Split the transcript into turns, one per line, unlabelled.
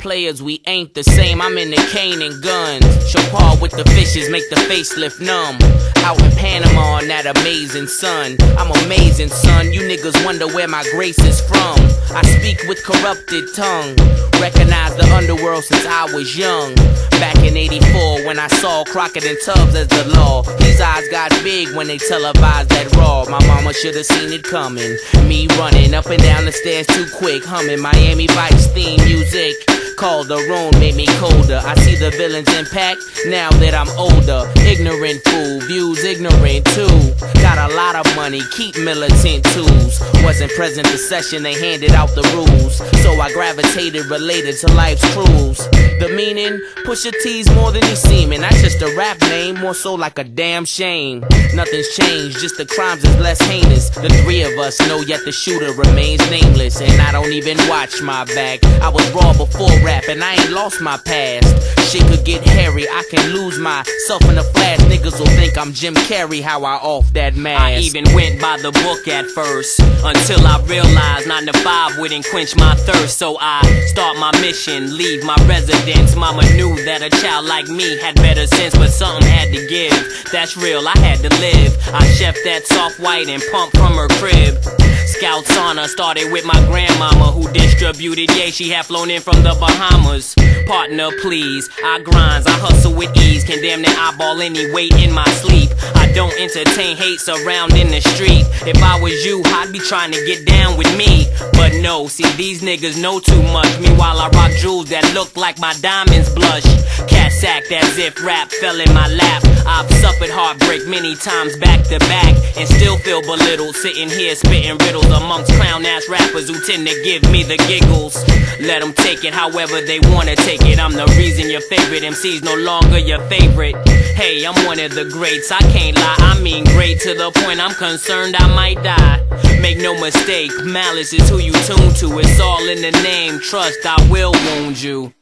Players, we ain't the same. I'm in the cane and guns. Chopard with the fishes, make the facelift numb. Out in Panama on that amazing sun. I'm amazing, son. You niggas wonder where my grace is from. I speak with corrupted tongue. Recognize the underworld since I was young. Back in 84 when I saw Crockett and Tubbs as the law. His eyes got big when they televised that raw. My mama should have seen it coming. Me running up and down the stairs too quick, humming Miami Vice theme music. Called the room made me colder. I see the villain's impact now that I'm older. Ignorant fool, views ignorant too. Got a lot of money, keep militant tools. Wasn't present the session, they handed out the rules. So I gravitated related to life's cruise. The meaning, Pusha T's more than he's seeming. That's just a rap name, more so like a damn shame. Nothing's changed, just the crimes is less heinous. The three of us know yet the shooter remains nameless. And I don't even watch my back. I was raw before rap and I ain't lost my past. Shit could get hairy, I can lose myself in a flash. Niggas will think I'm Jim Carrey, how I off that mask.
I even went by the book at first until I realized 9 to 5 wouldn't quench my thirst. So I start my mission, leave my residence. Mama knew that a child like me had better sense, but something had to give. That's real, I had to live. I chef that soft white and pump from her crib. Scout sauna started with my grandmama who distributed, yeah, she had flown in from the Bahamas. Partner, please, I grinds, I hustle with ease, can damn eyeball any weight in my sleep. I don't entertain hate surrounding the street. If I was you, I'd be trying to get down with me. But no, see, these niggas know too much. Meanwhile, I rock jewels that look like my diamonds blush. Cats act as if rap fell in my lap. I've suffered heartbreak many times back to back, and still feel belittled. Sitting here spitting riddles amongst clown ass rappers who tend to give me the giggles. Let them take it however they wanna take it. I'm the reason your favorite MC's no longer your favorite. Hey, I'm one of the greats, I can't lie. I mean, great to the point I'm concerned I might die. Make no mistake, malice is who you tune to. It's all in the name. Trust, I will wound you.